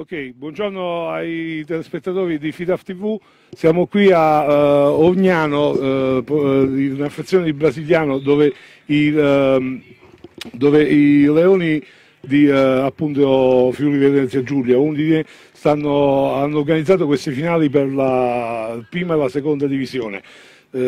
Ok, buongiorno ai telespettatori di FIDAF TV, siamo qui a uh, Orgnano, uh, una frazione di Brasiliano dove i, uh, dove i leoni di appunto Friuli Venezia Giulia, Undi, stanno, hanno organizzato queste finali per la prima e la seconda divisione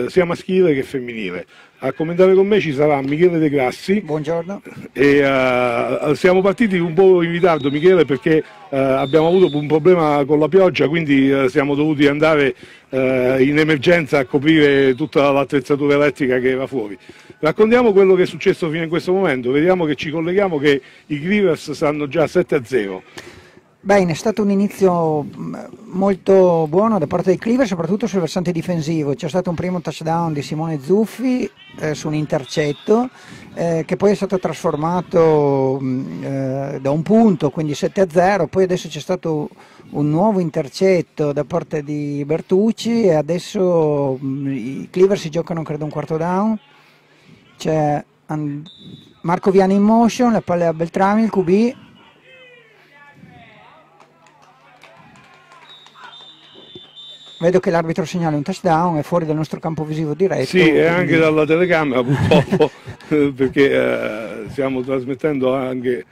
sia maschile che femminile. A commentare con me ci sarà Michele De Grassi. Buongiorno. E, uh, siamo partiti un po' in ritardo Michele perché uh, abbiamo avuto un problema con la pioggia quindi uh, siamo dovuti andare in emergenza a coprire tutta l'attrezzatura elettrica che era fuori. Raccontiamo quello che è successo fino in questo momento, vediamo che ci colleghiamo che i Clivers stanno già 7 a 0. Bene, è stato un inizio mm, molto buono da parte dei Cleaver, soprattutto sul versante difensivo. C'è stato un primo touchdown di Simone Zuffi eh, su un intercetto, eh, che poi è stato trasformato mm, eh, da un punto, quindi 7-0. Poi adesso c'è stato un nuovo intercetto da parte di Bertucci e adesso mh, mm, i Cleaver si giocano credo un quarto down. C'è Marco Viani in motion, la palla a Beltrami, il QB Vedo che l'arbitro segnala un touchdown, è fuori dal nostro campo visivo diretto. Sì, e anche dalla telecamera purtroppo, perché eh, stiamo trasmettendo anche,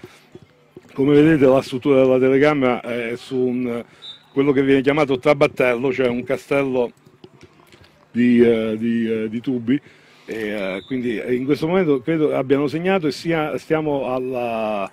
come vedete, la struttura della telecamera è su un, quello che viene chiamato trabattello, cioè un castello di, uh, di, uh, di tubi. E, uh, quindi in questo momento credo abbiano segnato e sia, stiamo alla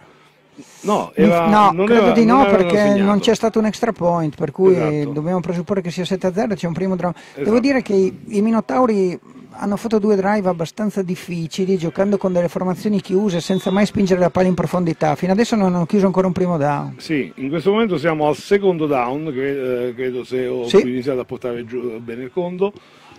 No, era, no credo era, di no perché non c'è stato un extra point, per cui esatto. dobbiamo presupporre che sia 7-0, c'è un primo drive. Esatto. Devo dire che i, i, Minotauri hanno fatto due drive abbastanza difficili, giocando con delle formazioni chiuse, senza mai spingere la palla in profondità. Fino adesso non hanno chiuso ancora un primo down. Sì, in questo momento siamo al secondo down, che, eh, credo se ho sì. iniziato a portare giù bene il conto.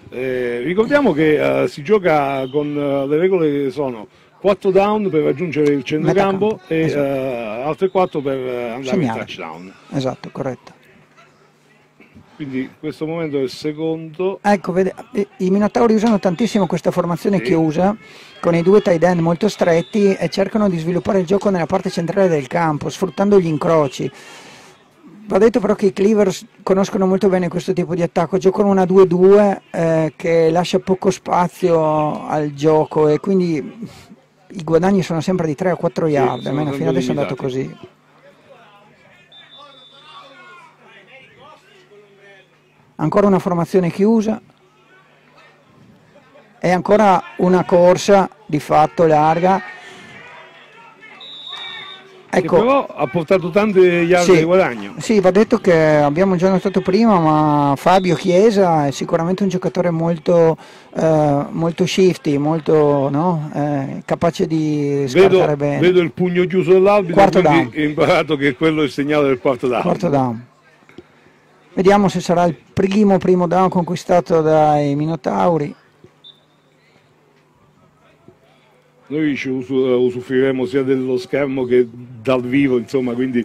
Eh, ricordiamo che eh, si gioca con eh, le regole che sono 4 down per raggiungere il centrocampo e esatto. uh, altre 4 per eh, andare Segnale. in touchdown. Esatto, corretto. Quindi in questo momento è il secondo. Ecco, vede, i Minotauri usano tantissimo questa formazione sì. chiusa con i due tight end molto stretti e cercano di sviluppare il gioco nella parte centrale del campo, sfruttando gli incroci. Va detto però che i Cleavers conoscono molto bene questo tipo di attacco, giocano una 2-2 eh, che lascia poco spazio al gioco e quindi i guadagni sono sempre di 3 o 4 yard, sì, almeno fino adesso è andato così. Ancora una formazione chiusa. E ancora una corsa di fatto larga Ecco, però ha portato tante yard sì, di guadagno. Sì, va detto che abbiamo già notato prima, ma Fabio Chiesa è sicuramente un giocatore molto, eh, molto shifty, molto no? eh, capace di scartare vedo, bene. Vedo il pugno chiuso down. ho imparato che quello è il segnale del quarto down. Quarto down. Vediamo se sarà il primo primo down conquistato dai Minotauri. Noi ci usufruiremo sia dello schermo che dal vivo, insomma, quindi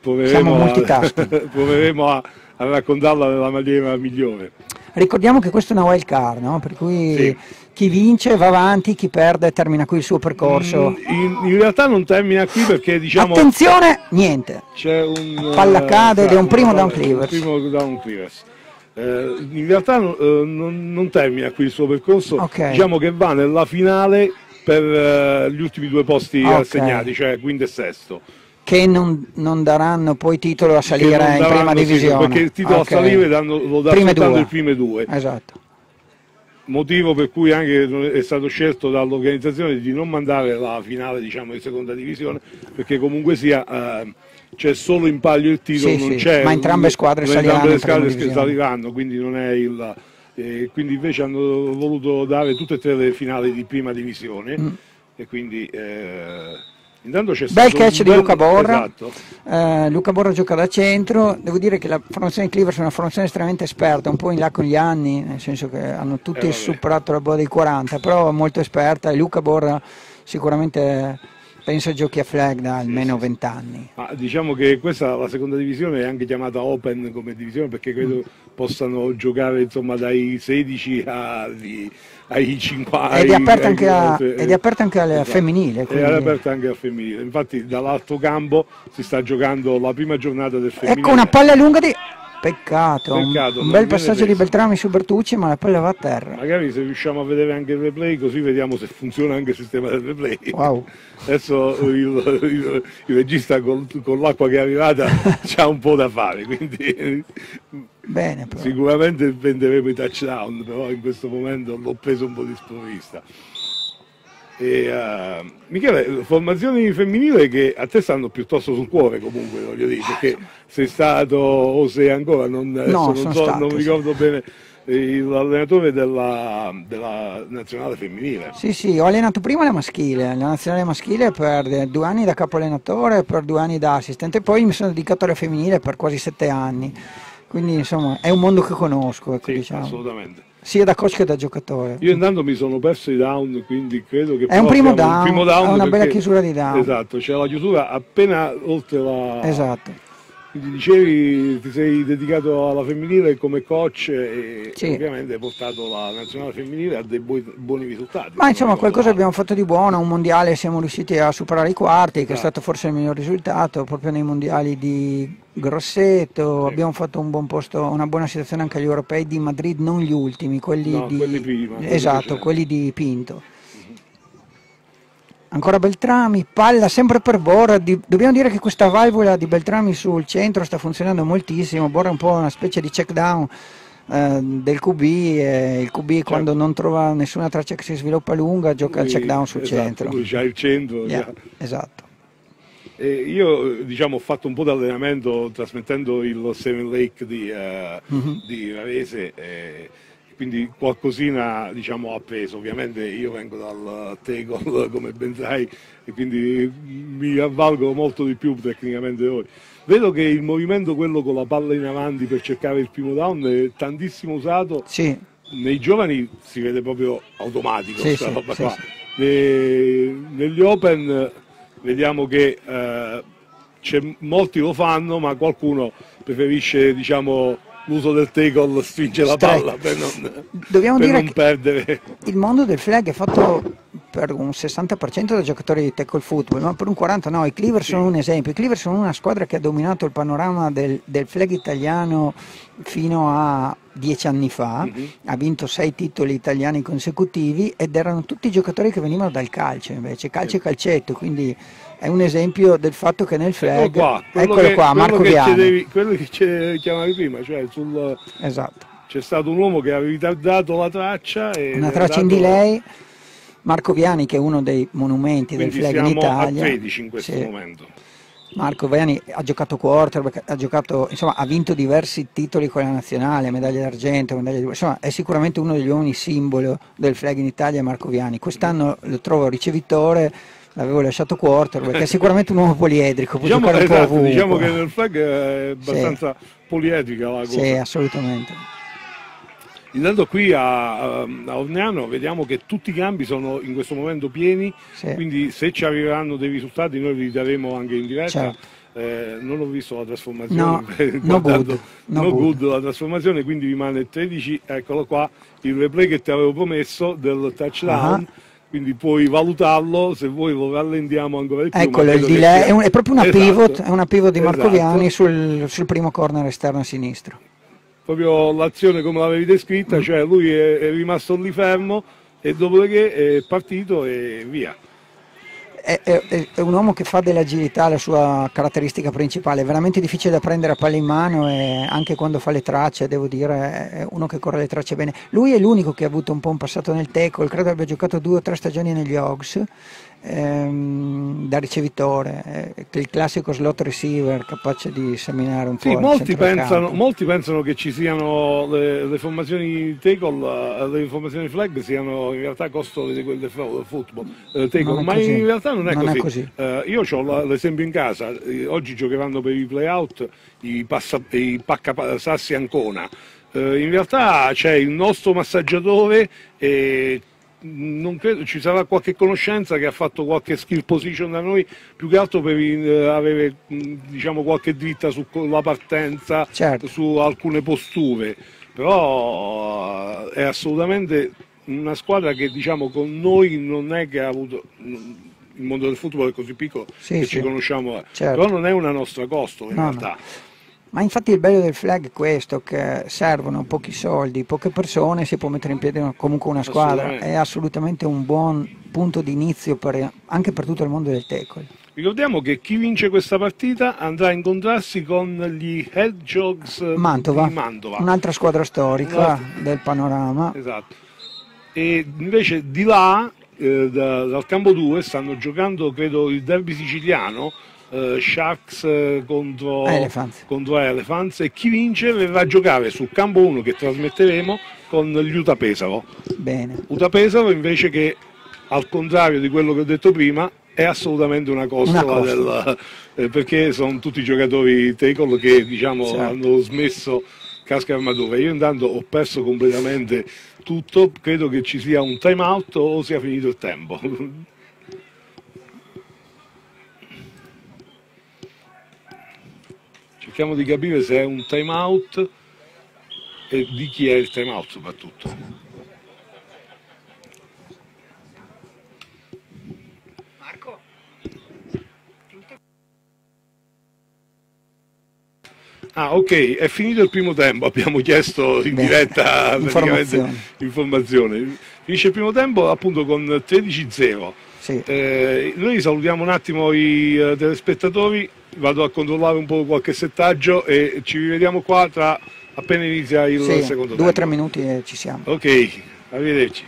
proveremo, a, proveremo a, a, raccontarla nella maniera migliore. Ricordiamo che questa è una wild card, no? per cui sì. chi vince va avanti, chi perde termina qui il suo percorso. Mm, in, in, realtà non termina qui perché diciamo... Attenzione, niente. C'è un... Palla cade ed è un primo down cleavers. Un primo down cleavers. Eh, in realtà eh, non, non, termina qui il suo percorso, okay. diciamo che va nella finale per uh, gli ultimi due posti okay. assegnati, cioè quinto e sesto. Che non, non daranno poi titolo a salire in prima divisione. perché il titolo okay. a salire danno, lo dà prime soltanto due. il prime due. Esatto. Motivo per cui anche è stato scelto dall'organizzazione di non mandare la finale diciamo, di seconda divisione, perché comunque sia... Uh, c'è solo in palio il titolo, sì, non sì. c'è. Ma entrambe le squadre saliranno. Entrambe le squadre saliranno, quindi non è il e quindi invece hanno voluto dare tutte e tre le finali di prima divisione mm. e quindi eh, intanto c'è bel catch di Luca Borra esatto. eh, Luca Borra gioca da centro devo dire che la formazione di Cleavers è una formazione estremamente esperta un po' in là con gli anni nel senso che hanno tutti eh, superato la bolla dei 40 però molto esperta e Luca Borra sicuramente penso giochi a flag da almeno vent'anni. Ma diciamo che questa la seconda divisione è anche chiamata Open come divisione perché credo mm. Possano giocare insomma dai 16 ai, ai 50. Ed è aperta anche, a, ed è aperta anche al esatto. femminile. Quindi... È aperta anche al femminile. Infatti dall'altro campo si sta giocando la prima giornata del femminile. Ecco una palla lunga di Peccato, Peccato un bel passaggio di Beltrami su Bertucci ma la palla va a terra. Magari se riusciamo a vedere anche il replay così vediamo se funziona anche il sistema del replay. Wow. Adesso il, il, il regista con, con, l'acqua che è arrivata c'ha un po' da fare, quindi Bene, sicuramente venderemo i touchdown, però in questo momento l'ho preso un po' di sprovvista. E, uh, Michele, formazioni femminili che a te stanno piuttosto sul cuore comunque, voglio dire, perché sei stato o sei ancora, non, no, non, so, non ricordo bene, l'allenatore della, della, nazionale femminile. Sì, sì, ho allenato prima la maschile, la nazionale maschile per due anni da capo allenatore, per due anni da assistente, poi mi sono dedicato alla femminile per quasi sette anni. Quindi insomma è un mondo che conosco, ecco, sì, diciamo. assolutamente sia da coach che da giocatore. Io intanto mi sono perso i down, quindi credo che... È un primo down, un primo down, è una bella chiusura di down. Esatto, c'è la chiusura appena oltre la... Esatto. Quindi dicevi ti sei dedicato alla femminile come coach e sì. ovviamente hai portato la nazionale femminile a dei buoni, risultati. Ma insomma qualcosa abbiamo fatto di buono, un mondiale siamo riusciti a superare i quarti, che ah. è stato forse il miglior risultato, proprio nei mondiali di Grosseto, sì. abbiamo fatto un buon posto, una buona situazione anche agli europei di Madrid, non gli ultimi, quelli no, di... Quelli prima, esatto, quelli di Pinto ancora Beltrami, palla sempre per Borra, di, dobbiamo dire che questa valvola di Beltrami sul centro sta funzionando moltissimo, Borra è un po' una specie di check down eh, del QB, eh, il QB certo. quando non trova nessuna traccia che si sviluppa lunga gioca lui, il check down sul esatto, centro. Lui c'ha il centro. Yeah, esatto. E io diciamo, ho fatto un po' di allenamento trasmettendo il Seven Lake di, uh, mm-hmm. di Ravese. Eh, quindi qualcosina diciamo, ha preso, ovviamente io vengo dal Tegol come ben sai e quindi mi avvalgo molto di più tecnicamente voi. Vedo che il movimento, quello con la palla in avanti per cercare il primo down, è tantissimo usato. Sì. Nei giovani si vede proprio automatico sì, sì, roba qua. Ne, negli open vediamo che eh, molti lo fanno, ma qualcuno preferisce diciamo, l'uso del tackle stringe la palla per non, Dobbiamo per dire non perdere. Il mondo del flag è fatto per un 60% da giocatori di tackle football, ma per un 40% no. I Cleaver sì. sono un esempio. I Cleaver sono una squadra che ha dominato il panorama del, del flag italiano fino a dieci anni fa, mm-hmm. ha vinto sei titoli italiani consecutivi ed erano tutti giocatori che venivano dal calcio invece, calcio e calcetto, quindi è un esempio del fatto che nel flag, qua, eccolo che, qua, Marco Viani. quello che chiamavi prima, cioè sul, esatto. c'è stato un uomo che aveva ritardato la traccia. Una traccia in delay. Marco Viani che è uno dei monumenti Quindi del flag in Italia. a 13 in questo sì. momento. Marco Viani ha giocato quarterback, ha, giocato, insomma, ha vinto diversi titoli con la nazionale, medaglia d'argento, medaglia di... insomma è sicuramente uno degli uomini simbolo del flag in Italia Marco Viani. Quest'anno lo trovo ricevitore, l'avevo lasciato quarterback, è sicuramente un uomo poliedrico, diciamo, esatto, un po' diciamo che nel flag è abbastanza sì. poliedrica la cosa. Sì, assolutamente. Intanto qui a, a Ornano vediamo che tutti i campi sono in questo momento pieni, sì. quindi se ci arriveranno dei risultati noi li daremo anche in diretta. Certo. Eh, non ho visto la trasformazione, no, no good, no, no good la trasformazione, quindi rimane 13, eccolo qua, il replay che ti avevo promesso del touchdown. Uh-huh quindi puoi valutarlo se vuoi lo rallentiamo ancora di più. Eccolo, il delay, è, un, è, proprio una esatto. pivot, è una pivot di Marco esatto. Sul, sul, primo corner esterno a sinistra proprio l'azione come l'avevi descritta, mm. cioè lui è, è, rimasto lì fermo e dopodiché è partito e via. È, è, è, un uomo che fa dell'agilità la sua caratteristica principale, è veramente difficile da prendere a palla in mano e anche quando fa le tracce, devo dire, è uno che corre le tracce bene. Lui è l'unico che ha avuto un po' un passato nel tackle, credo abbia giocato due o tre stagioni negli Hogs ehm, da ricevitore, eh, il classico slot receiver capace di seminare un sì, po'. Molti pensano, molti pensano, che ci siano le, le formazioni tackle, eh, le formazioni flag siano in realtà costose di quelle del football, eh, ma così. in realtà non è non così. È così. Eh, io ho l'esempio in casa, eh, oggi giocheranno per i playout i, passa, i pacca sassi Ancona. in realtà c'è il nostro massaggiatore e non credo, ci sarà qualche conoscenza che ha fatto qualche skill position da noi, più che altro per eh, avere diciamo, qualche dritta sulla partenza, certo. su alcune posture, però è assolutamente una squadra che diciamo, con noi non è che ha avuto il mondo del football è così piccolo sì, che sì. ci conosciamo, certo. però non è una nostra costola in no, realtà. No. Ma infatti il bello del flag è questo, che servono pochi soldi, poche persone, si può mettere in piedi comunque una squadra, è assolutamente un buon punto di inizio anche per tutto il mondo del tackle. Ricordiamo che chi vince questa partita andrà a incontrarsi con gli Hedgehogs Mantova, di Mantova. un'altra squadra storica un'altra... del panorama. Esatto. E invece di là, eh, da, dal campo 2, stanno giocando credo il derby siciliano uh, Sharks eh, contro Elephants. contro Elephants e chi vince verrà a giocare sul campo 1 che trasmetteremo con gli Utah Pesaro. Bene. Utah Pesaro invece che al contrario di quello che ho detto prima è assolutamente una costola, una del, eh, perché sono tutti giocatori tackle che diciamo, certo. hanno smesso casca armatura. Io intanto ho perso completamente tutto, credo che ci sia un time out o sia finito il tempo. Cerchiamo di capire se è un time out e di chi è il time out soprattutto. Marco? Ah ok, è finito il primo tempo, abbiamo chiesto in Beh, diretta informazione. informazione. Finisce il primo tempo appunto con 13-0. Sì. Eh, noi salutiamo un attimo i uh, telespettatori vado a controllare un po' qualche settaggio e ci rivediamo qua tra appena inizia il sì, secondo due o tre minuti e ci siamo. Ok, arrivederci.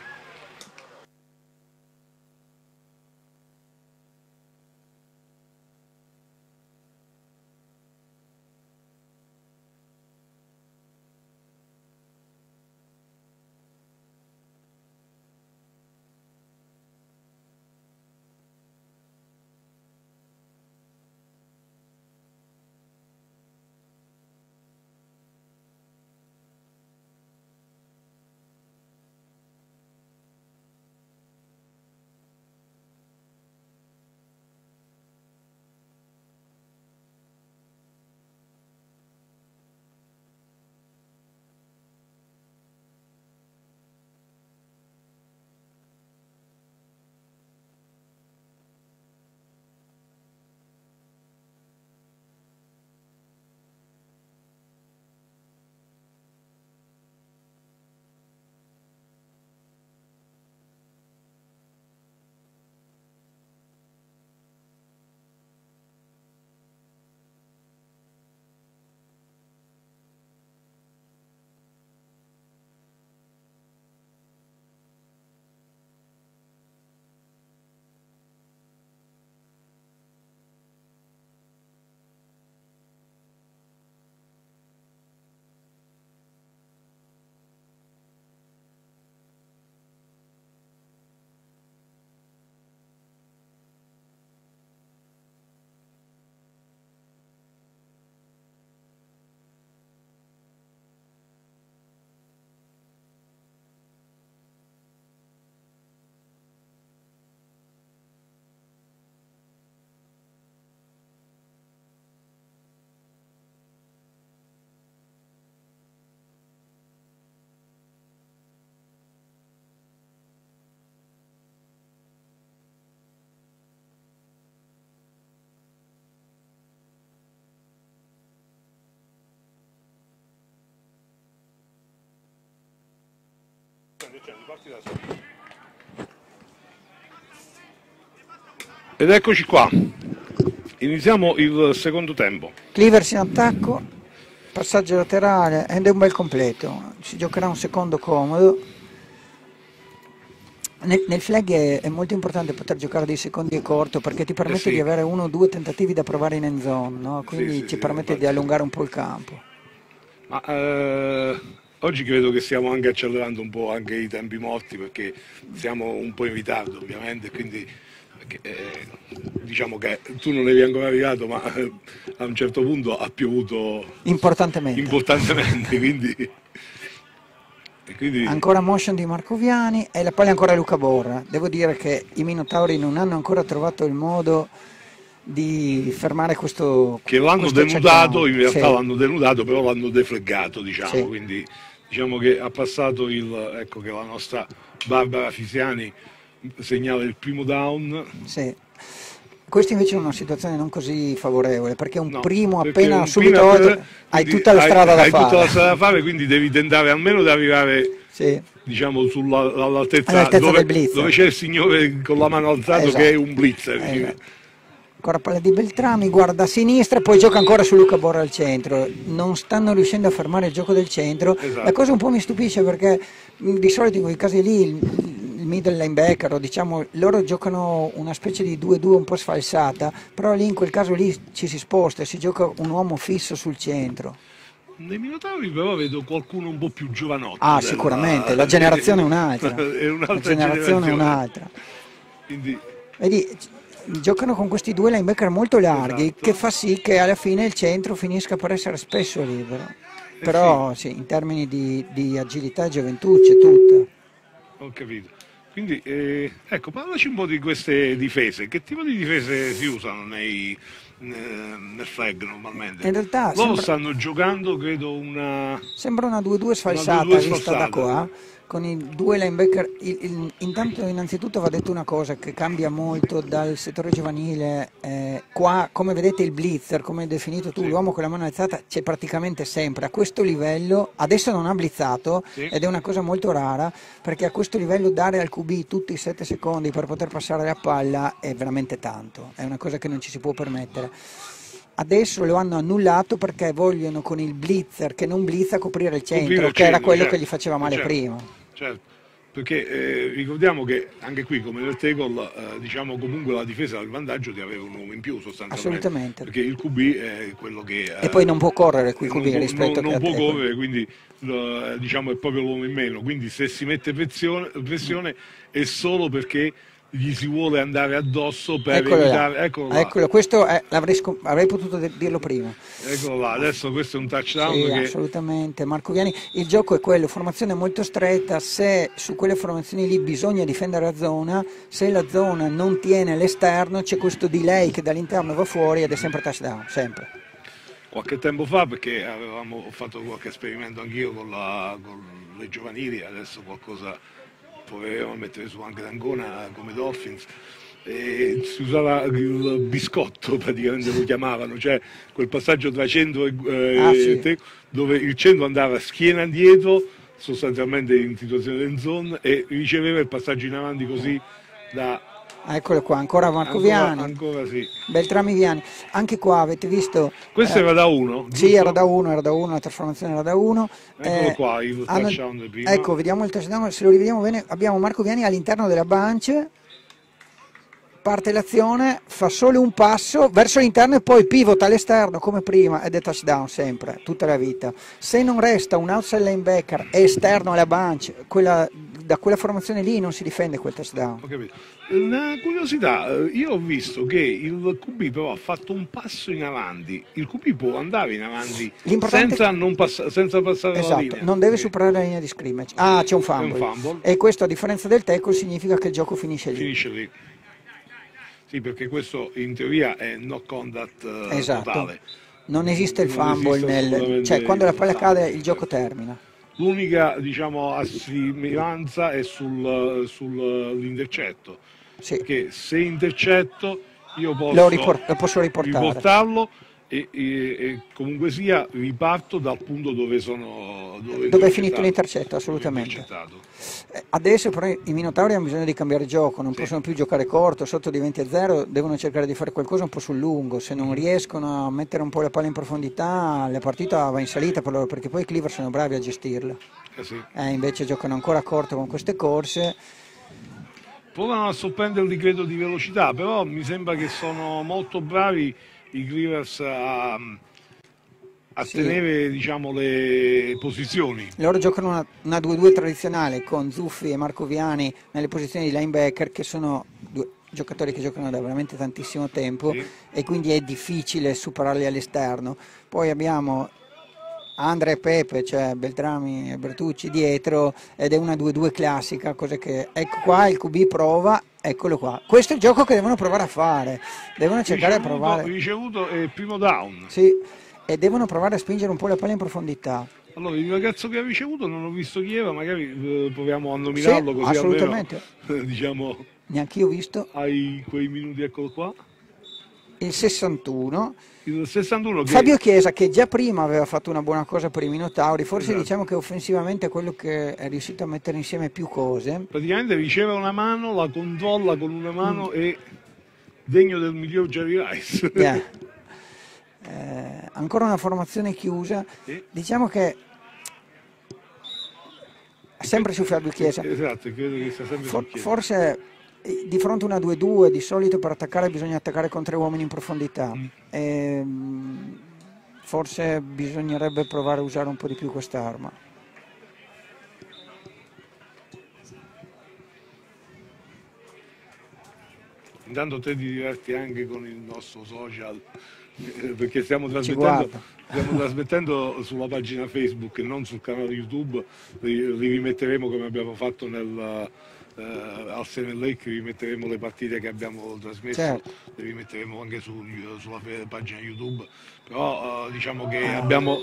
Ed eccoci qua, iniziamo il secondo tempo. Clivers in attacco, passaggio laterale ed è un bel completo, si giocherà un secondo comodo. Nel, nel flag è, è, molto importante poter giocare dei secondi e corto perché ti permette eh sì. di avere uno o due tentativi da provare in end zone, no? quindi sì, ci sì, permette di allungare un po' il campo. Ma, eh, oggi credo che stiamo anche accelerando un po' anche i tempi morti perché siamo un po' in ritardo ovviamente, quindi eh, diciamo che tu non eri ancora arrivato ma eh, a un certo punto ha piovuto importantemente, importantemente quindi quindi... Ancora motion di Marco Viani e la palla ancora Luca Borra. Devo dire che i Minotauri non hanno ancora trovato il modo di fermare questo che l'hanno denudato, in realtà sì. l'hanno denudato, però l'hanno defleggato, diciamo, Sì. quindi diciamo che ha passato il ecco che la nostra Barbara Fisiani segnala il primo down. Sì. Questa invece è una situazione non così favorevole perché un No, primo appena un subito primo oltre hai tutta la strada da hai fare. tutta la strada da fare, quindi devi tentare almeno di arrivare Sì. diciamo sulla, all'altezza, All'altezza dove, del blitz. dove c'è il signore con la mano alzata Esatto. che è un blitzer. Esatto. Ancora palla di Beltrami, guarda a sinistra, poi gioca ancora su Luca Borra al centro. Non stanno riuscendo a fermare il gioco del centro. Esatto. La cosa un po' mi stupisce perché mh, di solito in quei casi lì il, il middle linebacker o diciamo loro giocano una specie di 2-2 un po' sfalsata, però lì in quel caso lì ci si sposta, si gioca un uomo fisso sul centro. Nei Minotauri però vedo qualcuno un po' più giovanotto. Ah, della- sicuramente, la generazione è un'altra. è un'altra La generazione è un'altra. Quindi Vedi, giocano con questi due linebacker molto larghi Esatto. che fa sì che alla fine il centro finisca per essere spesso libero. Eh Però sì, in termini di, di agilità e gioventù c'è tutto. Ho capito. Quindi, eh, ecco, parlaci un po' di queste difese. Che tipo di difese si usano nei, eh, nel flag normalmente? In realtà Loro sembra- stanno giocando, credo, una... Sembra una 2-2 sfalsata 2-2 vista sfalsata. da qua, con i due linebacker. il- il- intanto innanzitutto va detto una cosa che cambia molto dal settore giovanile. eh, qua, come vedete, il blitzer, come hai definito tu, Sì. l'uomo con la mano alzata, c'è praticamente sempre. A questo livello, adesso non ha blitzato Sì. ed è una cosa molto rara, perché a questo livello dare al QB tutti i 7 secondi per poter passare la palla è veramente tanto, è una cosa che non ci si può permettere. Adesso lo hanno annullato perché vogliono con il blitzer che non blizza coprire il centro, Coprire il che era centro, quello certo, che gli faceva male certo, prima. Certo, perché eh, ricordiamo che anche qui, come nel tackle, eh, diciamo comunque la difesa ha il vantaggio di avere un uomo in più sostanzialmente. Assolutamente. Perché il QB è quello che... eh, E poi non può correre qui QB può- rispetto non, a non può correre, quindi diciamo è proprio l'uomo in meno. Quindi se si mette pressione, pressione è solo perché gli si vuole andare addosso per Eccolo là. evitare. Eccolo là. Eccolo, questo è- scom- avrei potuto de- dirlo prima. Eccolo là. Adesso questo è un touchdown Sì, che assolutamente. Marco Viani, il gioco è quello, formazione molto stretta, se su quelle formazioni lì bisogna difendere la zona, se la zona non tiene l'esterno c'è questo delay che dall'interno va fuori ed è sempre touchdown, sempre. qualche tempo fa, perché avevamo fatto qualche esperimento anch'io con, la- con le giovanili, adesso qualcosa proveremo a mettere su anche d'Ancona come Dolphins. E si usava il biscotto, praticamente lo chiamavano, cioè quel passaggio tra centro e, eh, Ah, sì. te, dove il centro andava schiena dietro, sostanzialmente in situazione end zone, e riceveva il passaggio in avanti così da Ah, Eccolo qua, ancora Marco ancora, Viani, ancora sì. Beltrami Viani. Anche qua avete visto... Questo eh, era da uno? Sì, era da uno, era da uno, la trasformazione era da uno. Eccolo qua, il hanno-. Ecco, vediamo il touchdown, se lo rivediamo bene, abbiamo Marco Viani all'interno della bunch, parte l'azione, fa solo un passo verso l'interno e poi pivota all'esterno come prima ed è touchdown sempre, tutta la vita. Se non resta un outside linebacker esterno alla bunch, quella- da quella formazione lì non si difende quel touchdown. Una curiosità, io ho visto che il QB però ha fatto un passo in avanti, il QB può andare in avanti senza, non passa- senza passare la Esatto, linea. non deve Ok. superare la linea di scrimmage. Ah, c'è un fumble. Un fumble. E questo a differenza del tackle significa che il gioco finisce lì. Finisce lì. Sì, perché questo in teoria è no contact eh, Esatto. totale. Non esiste il fumble nel... cioè quando la palla cade il gioco termina. L'unica diciamo, assimilanza è sul- sull'intercetto, Sì. perché se intercetto io posso, Lo, ripor- posso riportare. riportarlo e, e- e comunque sia riparto dal punto dove sono dove, Dove è finito l'intercetto, assolutamente. Eh, Adesso però i Minotauri hanno bisogno di cambiare gioco, non Sì. possono più giocare corto, sotto di 20 a 0, devono cercare di fare qualcosa un po' sul lungo, se non riescono a mettere un po' la palla in profondità la partita va in salita per loro perché poi i Cleaver sono bravi a gestirla. Eh sì. Eh, invece giocano ancora a corto con queste corse. Provano a sorprenderli credo di velocità, però mi sembra che sono molto bravi i Cleavers a, a Sì. tenere diciamo, le posizioni. Loro giocano una, una 2-2 tradizionale con Zuffi e Marco Viani nelle posizioni di linebacker che sono due giocatori che giocano da veramente tantissimo tempo Sì. e quindi è difficile superarli all'esterno. Poi abbiamo Andre e Pepe, cioè Beltrami e Bertucci dietro ed è una 2-2 classica, cosa che ecco qua il QB prova, eccolo qua. Questo è il gioco che devono provare a fare, devono cercare ricevuto, di provare. Ricevuto e primo down. Sì, e devono provare a spingere un po' la palla in profondità. Allora, il ragazzo che ha ricevuto non ho visto chi era, magari eh, proviamo a nominarlo Sì, così assolutamente. almeno diciamo Neanche io ho visto hai quei minuti, eccolo qua. il 61. Il 61 che Fabio Chiesa che già prima aveva fatto una buona cosa per i Minotauri, forse Esatto. diciamo che offensivamente è quello che è riuscito a mettere insieme più cose. praticamente riceve una mano, la controlla con una mano e degno del miglior Jerry Rice. Yeah. Eh, ancora una formazione chiusa, Sì. diciamo che sempre su Fabio Chiesa, Esatto, credo che sia sempre For- forse eh, di fronte a una 2-2 di solito per attaccare bisogna attaccare con tre uomini in profondità. Mm. Ehm, forse bisognerebbe provare a usare un po' di più quest'arma. Intanto te ti diverti anche con il nostro social, eh, perché stiamo trasmettendo, stiamo trasmettendo sulla pagina Facebook e non sul canale YouTube, li, li rimetteremo come abbiamo fatto nel, eh, al Seven Lake, rimetteremo le partite che abbiamo trasmesso, Certo. le rimetteremo anche su- sulla pagina YouTube, però eh, diciamo che Ah, abbiamo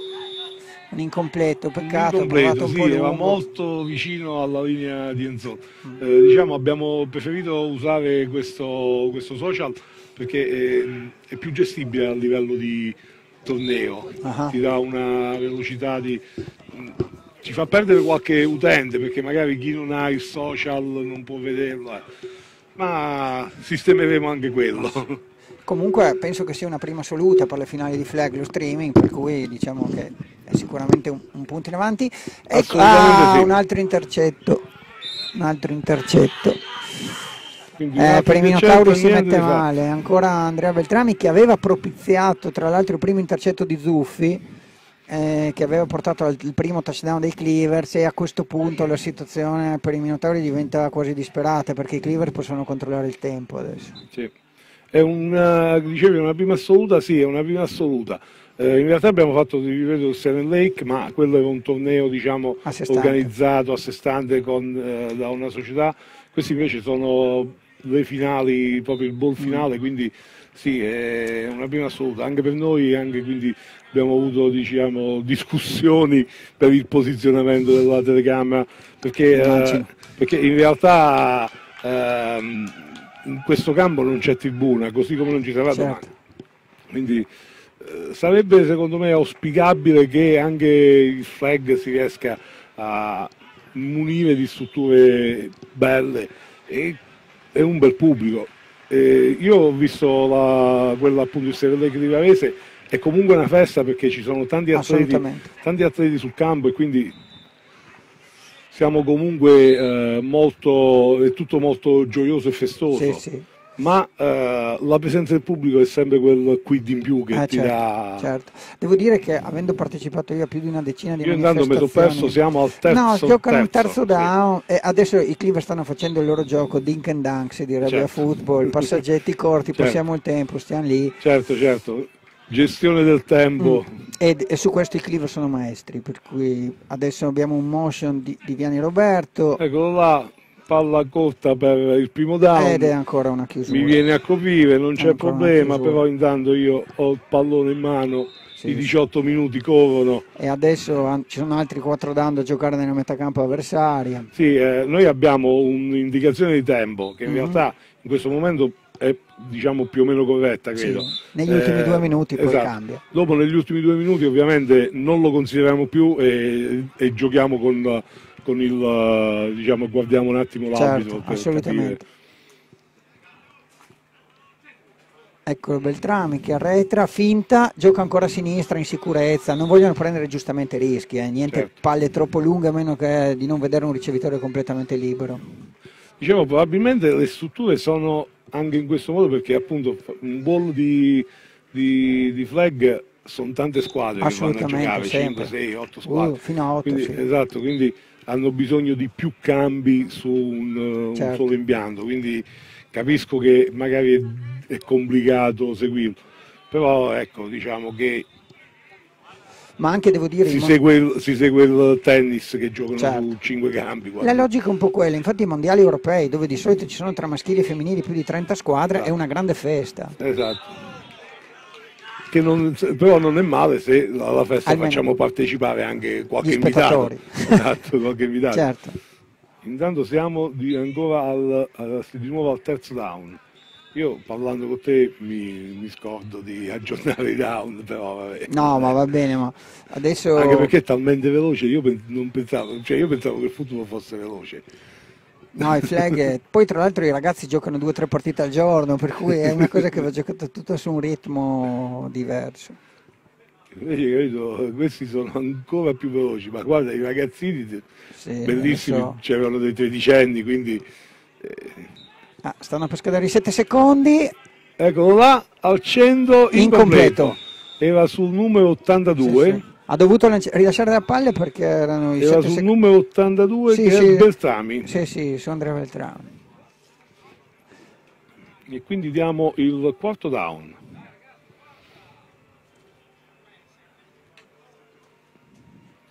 Un incompleto, un peccato, ho incompleto, un sì, po' era molto vicino alla linea di Enzo. Eh, diciamo abbiamo preferito usare questo, questo social perché eh, è più gestibile a livello di torneo, Ah. ti dà una velocità di... ci fa perdere qualche utente perché magari chi non ha il social non può vederlo, eh. ma sistemeremo anche quello. Comunque penso che sia una prima assoluta per le finali di flag lo streaming, per cui diciamo che è sicuramente un, un punto in avanti. Ecco, Assolutamente ah, sì. un altro intercetto, un altro intercetto. Eh, per i Minotauri si mette male. Ancora Andrea Beltrami che aveva propiziato tra l'altro il primo intercetto di Zuffi, eh, che aveva portato al il primo touchdown dei Cleavers e a questo punto la situazione per i Minotauri diventa quasi disperata perché i Cleavers possono controllare il tempo adesso. Sì. È una, dicevi, una prima assoluta? Sì, è una prima assoluta. Eh, in realtà abbiamo fatto, ti ripeto, il Seven Lake, ma quello era un torneo diciamo, A organizzato a sé stante con, eh, da una società. Questi invece sono le finali, proprio il ball finale, Mm. quindi sì, è una prima assoluta. Anche per noi, anche quindi abbiamo avuto diciamo, discussioni per il posizionamento della telecamera, perché, eh, perché in realtà ehm, in questo campo non c'è tribuna, così come non ci sarà Certo. domani. Quindi eh, sarebbe secondo me auspicabile che anche il flag si riesca a munire di strutture belle e, e un bel pubblico. Eh, io ho visto la, quella appunto il Serie di Varese, è comunque una festa perché ci sono tanti atleti, tanti atleti sul campo e quindi siamo comunque eh, molto, è tutto molto gioioso e festoso Sì, sì. ma eh, la presenza del pubblico è sempre quel quid in più che Eh, ti certo, dà. certo. Devo dire che avendo partecipato io a più di una decina di Io intanto mi sono manifestazioni perso, siamo al terzo. No, giocano il terzo sì. down e adesso i Cleaver stanno facendo il loro gioco dink and dunk, si direbbe Certo. a football, passaggetti corti, Certo. passiamo il tempo, stiamo lì Certo, certo. Gestione del tempo. e, e su questo i Cleaver sono maestri, per cui adesso abbiamo un motion di, di Viani Roberto Eccolo là, palla corta per il primo down. ed è ancora una chiusura. Mi viene a coprire, non c'è problema, però intanto io ho il pallone in mano, Sì, i 18 minuti corrono. E adesso ci sono altri quattro down da giocare nella metacampo avversaria. Sì, eh, noi abbiamo un'indicazione di tempo che in Mhm. realtà in questo momento è diciamo più o meno corretta, Sì, credo. negli ultimi Eh, due minuti poi esatto. cambia. Dopo negli ultimi due minuti ovviamente non lo consideriamo più e, e giochiamo con, con il, eh, diciamo, guardiamo un attimo l'arbitro. Certo, assolutamente. capire. Eccolo Beltrami che arretra, finta, gioca ancora a sinistra in sicurezza, non vogliono prendere giustamente rischi, eh, niente Certo. palle troppo lunghe a meno che di non vedere un ricevitore completamente libero. Diciamo probabilmente le strutture sono anche in questo modo perché appunto un ball di, di, di flag sono tante squadre che vanno a Assolutamente, giocare, 5, sempre. 6, 8 Uh, squadre. fino a 8, Quindi, sì. Esatto, quindi hanno bisogno di più cambi su un, eh, un Certo. solo impianto, quindi capisco che magari è, è complicato seguirlo, però ecco diciamo che ma anche devo dire... Si mon- segue, il, si segue il tennis che giocano Certo. su cinque campi. La guarda. logica è un po' quella, infatti i mondiali europei dove di solito ci sono tra maschili e femminili più di 30 squadre è una grande festa. Esatto. Che non- però non è male se alla festa Almeno facciamo partecipare anche qualche invitato. Esatto, qualche invitato. Certo. Intanto siamo di- ancora al, al- di nuovo al terzo down. Io parlando con te mi, mi scordo di aggiornare i down, però vabbè. No, ma va bene, ma adesso... Anche perché è talmente veloce, io non pensavo, cioè io pensavo che il football fosse veloce. No, i flag, poi tra l'altro i ragazzi giocano due o tre partite al giorno, per cui è una cosa che va giocata tutta su un ritmo diverso. Invece capito, questi sono ancora più veloci, ma guarda i ragazzini Sì, bellissimi, adesso- c'erano dei tredicenni, quindi Ah, stanno per scadere i 7 secondi. eccolo là, al centro Incompleto. incompleto. Era sul numero 82, Sì, sì. Ha dovuto rilasciare la palla perché erano i era 7 sul secondi. numero 82 Sì, che sì. è Beltrami. Sì, sì, su Andrea Beltrami. E quindi diamo il quarto down.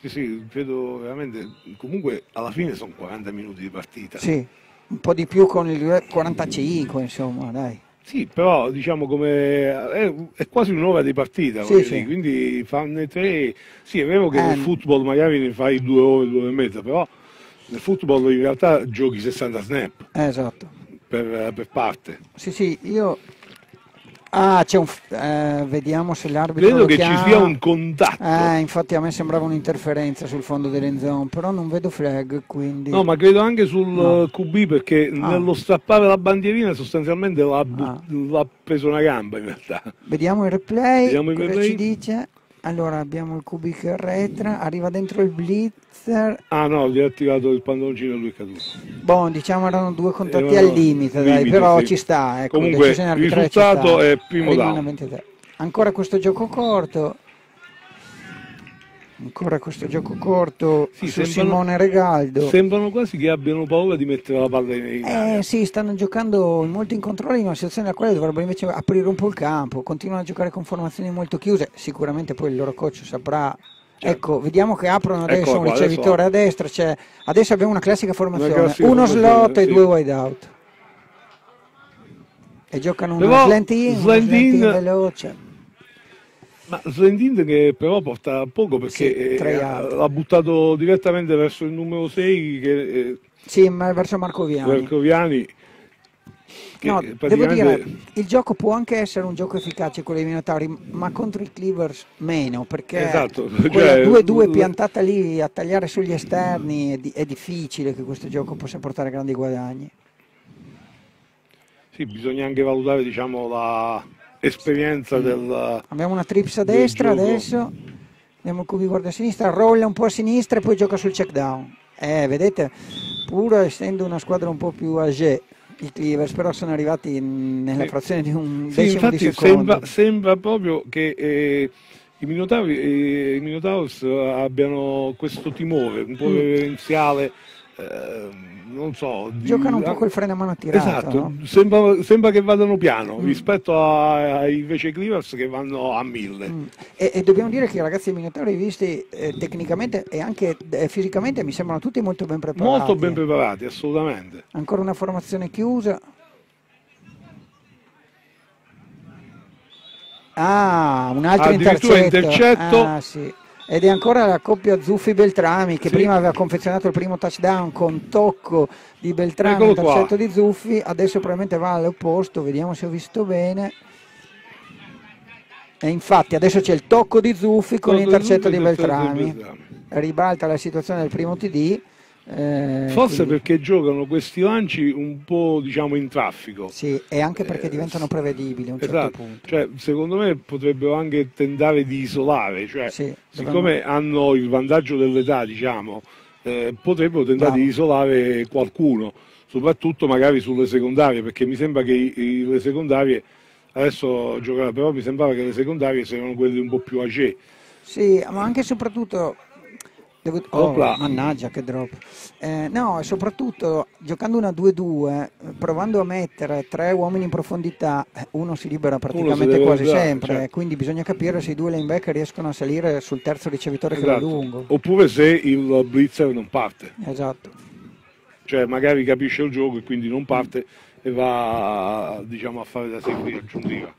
Sì, sì, credo veramente, comunque alla fine sono 40 minuti di partita. Sì, un po' di più con il 45, insomma, dai. Sì, però diciamo come è, è quasi un'ora di partita, Sì, sì. quindi fanne tre. Sì, è vero che Eh, nel football magari ne fai due ore, due ore e mezza, però nel football in realtà giochi 60 snap Eh, esatto. per, per parte. Sì, sì, io... Ah, c'è un... eh, vediamo se l'arbitro Credo che chiama. ci sia un contatto. Eh, infatti a me sembrava un'interferenza sul fondo dell'end zone, però non vedo flag, quindi... No, ma credo anche sul No. QB perché Ah. nello strappare la bandierina sostanzialmente l'ha, Ah. l'ha preso una gamba in realtà. Vediamo il replay, Vediamo il cosa replay. ci dice? Allora abbiamo il QB che arretra, arriva dentro il blitzer, Ah no, gli ha tirato il pantaloncino e lui è caduto. boh diciamo erano due contatti Erano al limite, dai, limite, però sì. ci sta, ecco, Comunque, il risultato è primo down. 23. Ancora questo gioco corto, ancora questo gioco corto Sì, su sembrano- Simone Regaldo. Sembrano quasi che abbiano paura di mettere la palla in, in aria. Eh sì, stanno giocando in molti incontrolli in una situazione nella quale dovrebbero invece aprire un po' il campo, continuano a giocare con formazioni molto chiuse, sicuramente poi il loro coach saprà. Certo. Ecco, vediamo che aprono adesso Eccola un ricevitore adesso- a destra, c'è- adesso abbiamo una classica formazione, classica uno formazione, slot e sì. due wide out. E giocano una Però slant in, una slant slant in veloce. Ma Slendin che però porta poco perché Sì, eh, l'ha buttato direttamente verso il numero 6 che eh, Sì, ma verso Marco Viani. Vercoviani che No, devo praticamente dire, il gioco può anche essere un gioco efficace con i Minotauri, ma contro i Cleavers meno, perché Esatto, quella cioè, 2-2 l- piantata lì a tagliare sugli esterni è, di- è difficile che questo gioco possa portare grandi guadagni. sì, bisogna anche valutare diciamo la esperienza del Abbiamo una trips a destra adesso, abbiamo il cubi guarda a sinistra, rolla un po' a sinistra e poi gioca sul check down. Eh, vedete, pur essendo una squadra un po' più age, i Cleavers però sono arrivati nella Sì. frazione di un Sì, decimo di infatti secondo. sembra, sembra proprio che eh, i, Minotauri, eh, i Minotaurs abbiano questo timore un po' Mm. Reverenziale, eh, non so. di- Giocano un po' col freno a mano tirato. Esatto, no? sembra, sembra che vadano piano Mm. rispetto a, ai invece Cleavers che vanno a mille. Mm. E, e dobbiamo dire che i ragazzi Minotauri visti eh, tecnicamente e anche eh, fisicamente mi sembrano tutti molto ben preparati. Molto ben preparati, assolutamente. Ancora una formazione chiusa. Ah, un altro intercetto. intercetto. Ah, sì. Ed è ancora la coppia Zuffi-Beltrami che Sì. prima aveva confezionato il primo touchdown con tocco di Beltrami, intercetto qua. di Zuffi, adesso probabilmente va all'opposto, vediamo se ho visto bene. E infatti adesso c'è il tocco di Zuffi con l'intercetto di Beltrami. Ribalta la situazione del primo TD. Eh, Forse quindi- perché giocano questi lanci un po' diciamo in traffico. Sì, e anche perché Eh, diventano prevedibili a un certo Esatto, punto. cioè, secondo me potrebbero anche tentare di isolare, cioè, Sì, siccome hanno il vantaggio dell'età, diciamo, eh, potrebbero tentare Bravo. di isolare qualcuno, soprattutto magari sulle secondarie, perché mi sembra che i- i- le secondarie, adesso giocare, però mi sembrava che le secondarie siano quelle un po' più age. Sì, ma anche e soprattutto Devo... Oh, mannaggia che drop. Eh, no, soprattutto giocando una 2-2, provando a mettere tre uomini in profondità, eh, uno si libera praticamente si quasi usare, sempre, certo. quindi bisogna capire se i due linebacker riescono a salire sul terzo ricevitore esatto. che va lungo. Oppure se il blitzer non parte. Esatto. Cioè magari capisce il gioco e quindi non parte e va diciamo, a fare da seguire aggiuntiva.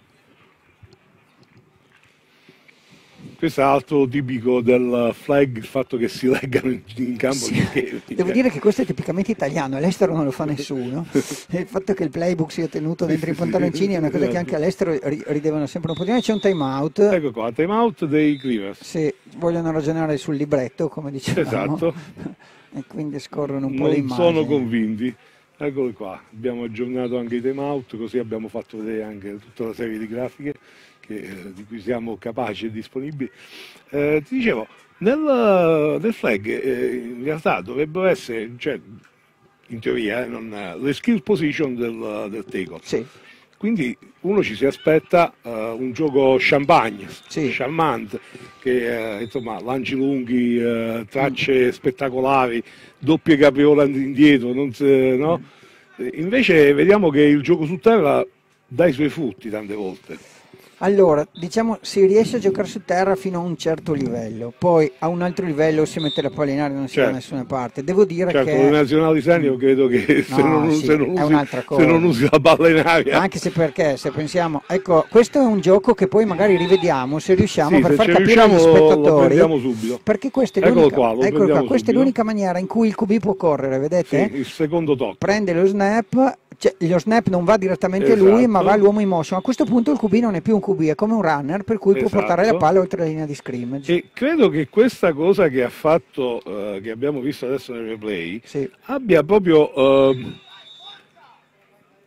Questo è altro tipico del flag, il fatto che si leggano in, in campo. Sì. Devo dire che questo è tipicamente italiano, all'estero non lo fa nessuno. il fatto che il playbook sia tenuto dentro i pantaloncini è una cosa che anche all'estero ridevano sempre un po'. C'è un time out. Ecco qua, time out dei Cleavers. Sì, vogliono ragionare sul libretto, come dicevamo. Esatto. e quindi scorrono un po' non le immagini. Non sono convinti. Eccoli qua, abbiamo aggiornato anche i time out, così abbiamo fatto vedere anche tutta la serie di grafiche che, eh, di cui siamo capaci e disponibili. Eh, ti dicevo, nel, nel flag eh, in realtà dovrebbero essere, cioè, in teoria, eh, non, le skill position del, del take-off. Sì. Quindi uno ci si aspetta uh, un gioco champagne, sì. charmante, che uh, insomma lanci lunghi, uh, tracce mm. spettacolari, doppie capriola indietro, se, no? mm. invece vediamo che il gioco su terra dà i suoi frutti tante volte. Allora, diciamo, si riesce a giocare su terra fino a un certo livello, poi a un altro livello si mette la palla in aria e non si certo. va da nessuna parte. Devo dire certo, che... con le nazionali senior credo che no, se, non, sì, se, non usi, se, non, usi, la palla in aria... Anche se perché, se pensiamo... Ecco, questo è un gioco che poi magari rivediamo, se riusciamo, sì, per far capire agli spettatori... Lo, subito. Perché questa è l'unica, qua, qua, questa è l'unica maniera in cui il QB può correre, vedete? Sì, il secondo tocco. Prende lo snap cioè, lo snap non va direttamente esatto. a lui, ma va all'uomo in motion. A questo punto il QB non è più un QB, è come un runner, per cui esatto. può portare la palla oltre la linea di scrimmage. E credo che questa cosa che ha fatto, uh, che abbiamo visto adesso nel replay, sì. abbia proprio. Uh,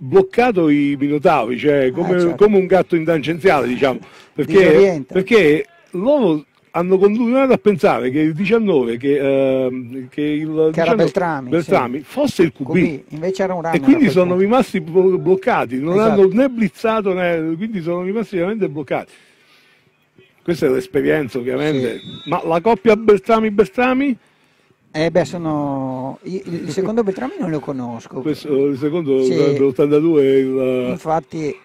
bloccato i minotauri, cioè come, ah, certo. come un gatto in tangenziale, diciamo, perché, perché loro hanno continuato a pensare che il 19, che, uh, che il che 19, Beltrami, Beltrami sì. fosse il QB. QB. Invece era un runner e quindi sono punto. rimasti bloccati, non esatto. hanno né blizzato né, quindi sono rimasti veramente bloccati. Questa è l'esperienza ovviamente, sì. ma la coppia Beltrami-Beltrami? Eh beh, sono... Il secondo Beltrami non lo conosco. Questo, il secondo sì. dell'82 è il... Infatti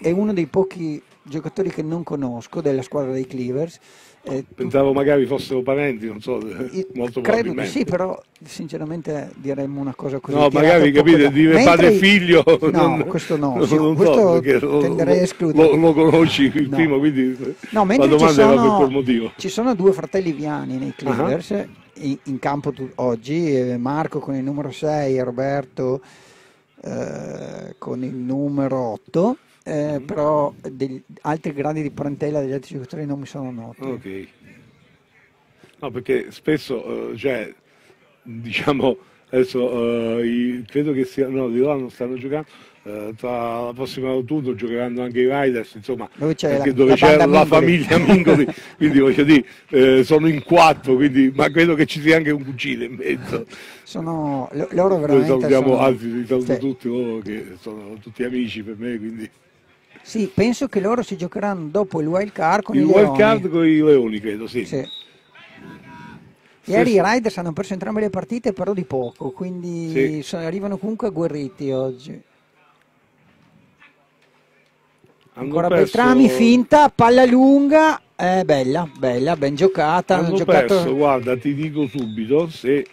è uno dei pochi giocatori che non conosco della squadra dei Cleavers eh, Pensavo magari fossero parenti, non so, molto Credo di sì, però sinceramente diremmo una cosa così. No, magari capite, da... dire padre e figlio. No, non, questo no, non, sì, non questo so, tenderei a escludere. Lo, lo, conosci il no. primo, quindi no, la domanda sono, era per quel motivo. Ci sono due fratelli Viani nei Clippers uh-huh. in, in, campo tu, oggi, eh, Marco con il numero 6 e Roberto eh, con il numero 8 eh, mm. però degli altri gradi di parentela degli altri giocatori non mi sono noti. Ok. No, perché spesso, uh, cioè, diciamo, adesso uh, i, credo che sia, no, di là non stanno giocando, uh, tra la prossima autunno giocheranno anche i Riders, insomma, dove c'è la, dove la, c'è la Mingoli. famiglia Mingoli, quindi voglio dire, eh, sono in quattro, quindi, ma credo che ci sia anche un cugino in mezzo. Sono, loro veramente Noi salutiamo, sono, anzi, li saluto cioè, tutti loro che sono tutti amici per me, quindi... Sì, penso che loro si giocheranno dopo il wild card con il i Leoni. Il wild card con i Leoni, credo, sì. sì. Ieri i Riders hanno perso entrambe le partite, però di poco, quindi sì. arrivano comunque agguerriti oggi. Hanno Ancora perso... Beltrami, finta, palla lunga, eh, bella, bella, ben giocata. Hanno, hanno giocato... perso, guarda, ti dico subito, se,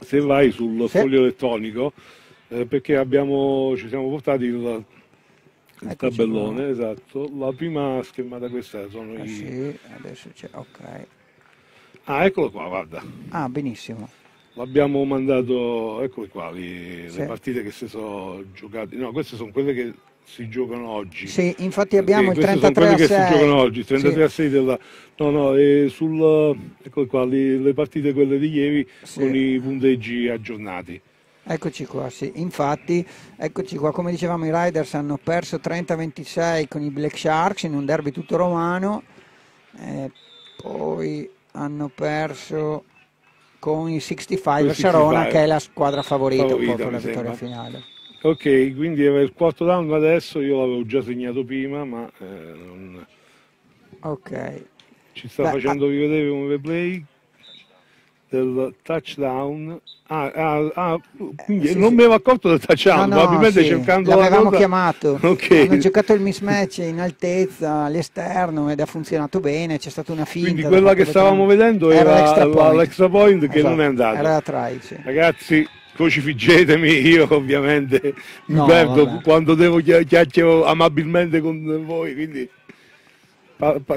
se vai sul sì. foglio elettronico, eh, perché abbiamo, ci siamo portati il il Eccoci tabellone, qua. esatto. La prima schermata questa sono ah, i... Sì, adesso c'è, ok. Ah, eccolo qua, guarda. Ah, benissimo. L'abbiamo mandato, eccole qua, le, sì. le partite che si sono giocate. No, queste sono quelle che si giocano oggi. Sì, infatti abbiamo sì, il 33 a 6. che si giocano oggi, 33 sì. a 6 della... No, no, e sul... eccole qua, le, le partite quelle di ieri con i punteggi aggiornati. Eccoci qua, sì, infatti, eccoci qua, come dicevamo i Riders hanno perso 30-26 con i Black Sharks in un derby tutto romano, eh, poi hanno perso con i 65 Sarona che è la squadra favorita, favorita per la vittoria finale. Ok, quindi era il quarto down adesso, io l'avevo già segnato prima, ma eh, non... Ok. Ci sta Beh, facendo a... rivedere un replay del touchdown. Ah, ah, ah, quindi Eh, sì, non sì. mi ero accorto del touchdown, No, no, probabilmente sì, cercando la l'avevamo cosa- chiamato, Ok. hanno giocato il mismatch in altezza all'esterno ed ha funzionato bene, c'è stata una finta. Quindi quella che stavamo veterano. vedendo era l'extra la- point. l'extra point che Esatto, non è andato. Era la try, sì. Ragazzi, crocifiggetemi, io ovviamente mi No, perdo vabbè. quando devo chia- chiacchiero amabilmente con voi, quindi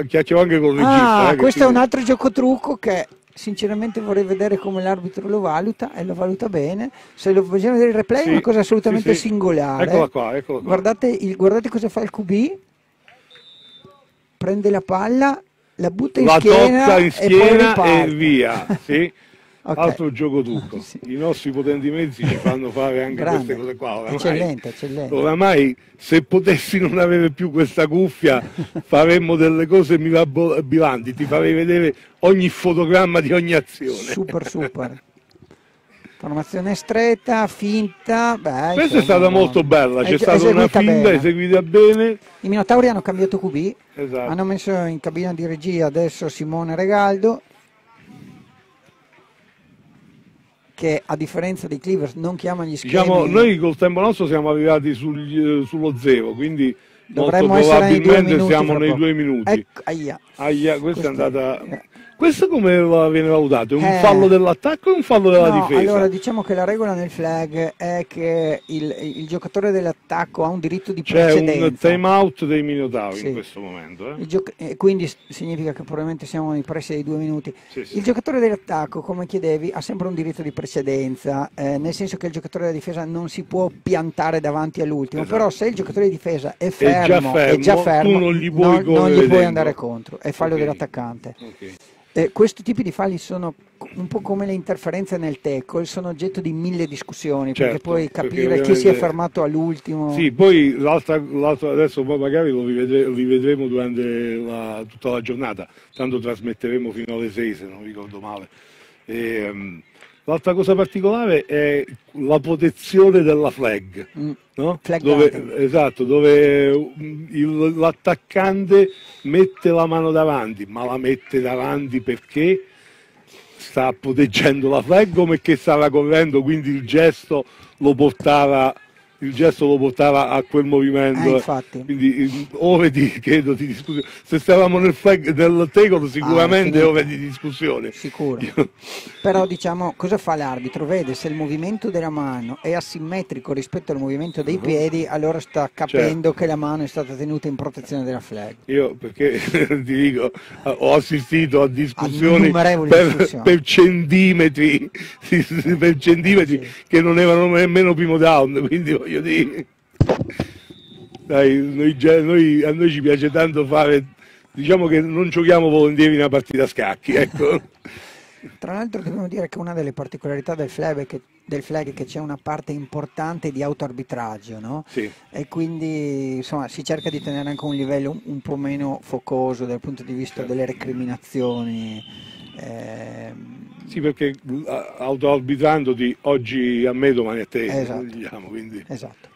chiacchiero anche con il regista. Ah, eh, che questo è un altro gioco trucco che sinceramente vorrei vedere come l'arbitro lo valuta e lo valuta bene. Se lo vogliamo vedere il replay Sì, è una cosa assolutamente sì, sì. singolare. Eccola qua, eccola qua. Guardate, il- guardate cosa fa il QB. Prende la palla, la butta in la schiena, in e schiena riparte. e, via. Sì. Ok. Altro gioco trucco. Sì. I nostri potenti mezzi ci fanno fare anche Grande. queste cose qua. Oramai, Eccellente, eccellente. oramai, se potessi non avere più questa cuffia, faremmo delle cose mirabolanti. Ti farei vedere ogni fotogramma di ogni azione. Super, super. Formazione stretta, finta. Beh, Questa è stata molto bella, c'è stata una finta bene. eseguita bene. I Minotauri hanno cambiato QB, Esatto. hanno messo in cabina di regia adesso Simone Regaldo, che a differenza dei Cleavers non chiama gli schemi. Diciamo, noi col tempo nostro siamo arrivati sugli- sullo zero, quindi dovremmo molto essere nei due probabilmente minuti. siamo nei due minuti. Ecco, aia. Aia, questa è Questo- andata. eh. Questo come viene valutato? È un Eh. fallo dell'attacco o un fallo della No, difesa? allora diciamo che la regola nel flag è che il, il giocatore dell'attacco ha un diritto di C'è un precedenza. time out dei Minotauri Sì. in questo momento. eh? Eh, quindi significa che probabilmente siamo nei pressi dei due minuti. Sì, sì. Il giocatore dell'attacco, come chiedevi, ha sempre un diritto di precedenza, eh, nel senso che il giocatore della difesa non si può piantare davanti all'ultimo, Esatto. però se il giocatore di difesa è già fermo, è già fermo, fermo, tu non gli puoi non, non gli puoi andare contro, è fallo Ok. dell'attaccante. Ok. Eh, questi tipi di falli sono un po' come le interferenze nel tackle, sono oggetto di mille discussioni, perché Certo, puoi perché capire chi si è fermato all'ultimo. Sì, poi l'altra, l'altra- adesso poi magari lo rivedre- rivedremo durante la- tutta la giornata, tanto trasmetteremo fino alle 6 se non ricordo male. E, ehm, l'altra cosa particolare è la protezione della flag. Mm. no? Dove, esatto, dove mm, il- l'attaccante mette la mano davanti, ma la mette davanti perché sta proteggendo la flag come che stava correndo, quindi il gesto lo portava, il gesto lo portava a quel movimento. Eh. Quindi eh, ore di, credo, di discussione. Se stavamo nel, flag, nel tackle sicuramente finita. ore di discussione. Sicuro. Io- Però diciamo, cosa fa l'arbitro? Vede se il movimento della mano è asimmetrico rispetto al movimento dei piedi, allora sta Certo. capendo che la mano è stata tenuta in protezione della flag. Io perché ti dico, ho assistito a discussioni per, discussioni. per centimetri, sì, sì, per centimetri che non erano nemmeno primo down, quindi voglio dire, dai, noi noi- a noi ci piace tanto fare, diciamo che non giochiamo volentieri una partita a scacchi, ecco. Tra l'altro dobbiamo dire che una delle particolarità del flag è che, del flag è che c'è una parte importante di autoarbitraggio, no? Sì. E quindi insomma si cerca di tenere anche un livello un, un po' meno focoso dal punto di vista Certo. delle recriminazioni. ehm, Sì, perché a- autoarbitrandoti oggi a me, domani a te, Esatto. diciamo, quindi. Esatto,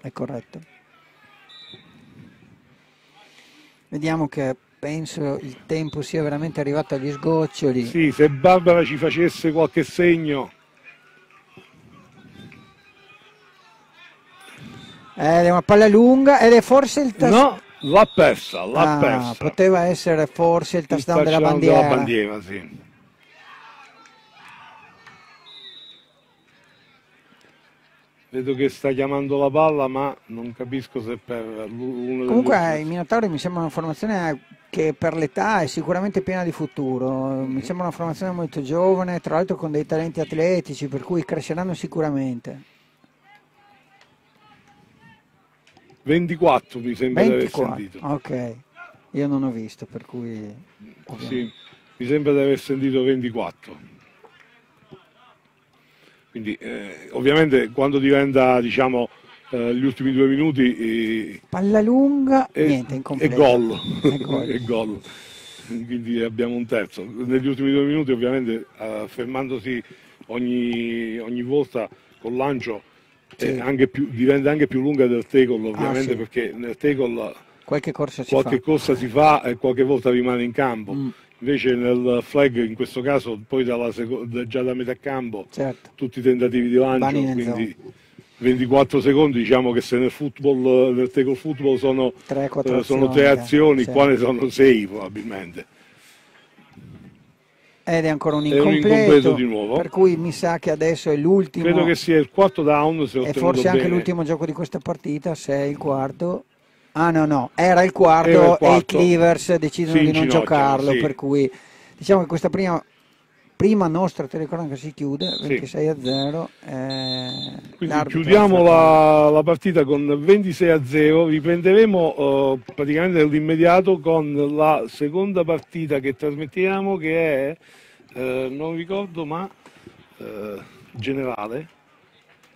è corretto. Vediamo che penso il tempo sia veramente arrivato agli sgoccioli. Sì, se Barbara ci facesse qualche segno. Eh, È una palla lunga ed è forse il touchdown. No, l'ha persa, l'ha Ah, persa. poteva essere forse il touchdown della bandiera. della bandiera, sì. Vedo che sta chiamando la palla, ma non capisco se per uno Comunque i Minotauri mi sembra una formazione che per l'età è sicuramente piena di futuro, mi sembra una formazione molto giovane, tra l'altro con dei talenti atletici, per cui cresceranno sicuramente. 24 mi sembra di aver 24, sentito. ok, io non ho visto, per cui... Sì, mi sembra di aver sentito 24. Quindi eh, ovviamente quando diventa diciamo eh, gli ultimi due minuti eh, Palla lunga, è, niente, incompleto. gol. È gol. Quindi abbiamo un terzo. Negli ultimi due minuti ovviamente eh, fermandosi ogni, ogni volta col lancio è Sì. anche più- diventa anche più lunga del tackle ovviamente sì. perché nel tackle Qualche corsa si qualche fa. corsa si fa e qualche volta rimane in campo. Mm. Invece nel flag in questo caso poi seco- già da metà campo certo. tutti i tentativi di lancio, quindi 24 secondi, diciamo che se nel football, nel tackle football sono, 3, eh, sono tre azioni, qua ne sono sei probabilmente. Ed è ancora un incompleto, un incompleto di nuovo. Per cui mi sa che adesso è l'ultimo. Credo che sia il quarto down. Se e forse anche l'ultimo gioco di questa partita, se è il quarto. Ah no, no, era il quarto, era il quarto. e i Cleavers decidono sì, di non giocarlo, sì. per cui diciamo che questa prima prima nostra telecronaca si chiude 26 sì. a 0 eh, chiudiamo la, la, partita con 26 a 0 riprenderemo uh, praticamente nell'immediato con la seconda partita che trasmettiamo che è uh, non ricordo ma uh, generale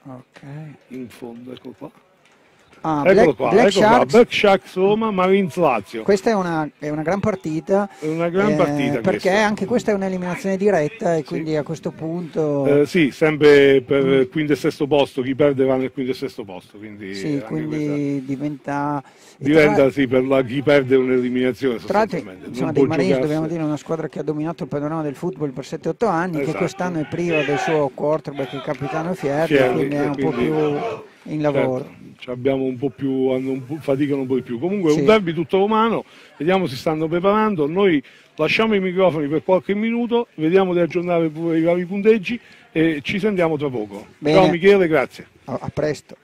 ok in fondo ecco qua Ah, Black, qua, Black, Sharks. Black Sharks Roma, Marines Lazio. Questa è una, è una gran partita. Una gran eh, partita perché questa. anche questa è un'eliminazione diretta e quindi sì. a questo punto... Eh, sì, sempre per mm. quinto e sesto posto, chi perde va nel quinto e sesto posto. Quindi sì, quindi diventa... Diventa tra... sì, per la, chi perde un'eliminazione. Tra l'altro, insomma, dei Marines dobbiamo dire una squadra che ha dominato il panorama del football per 7-8 anni, esatto. che quest'anno è priva del suo quarterback, il capitano Fierro, quindi è un po' più in lavoro. Certo abbiamo un po' più, un po', faticano un po' di più. Comunque sì. un derby tutto romano, vediamo si stanno preparando, noi lasciamo i microfoni per qualche minuto, vediamo di aggiornare i vari punteggi e ci sentiamo tra poco. Bene. Ciao Michele, grazie. a presto.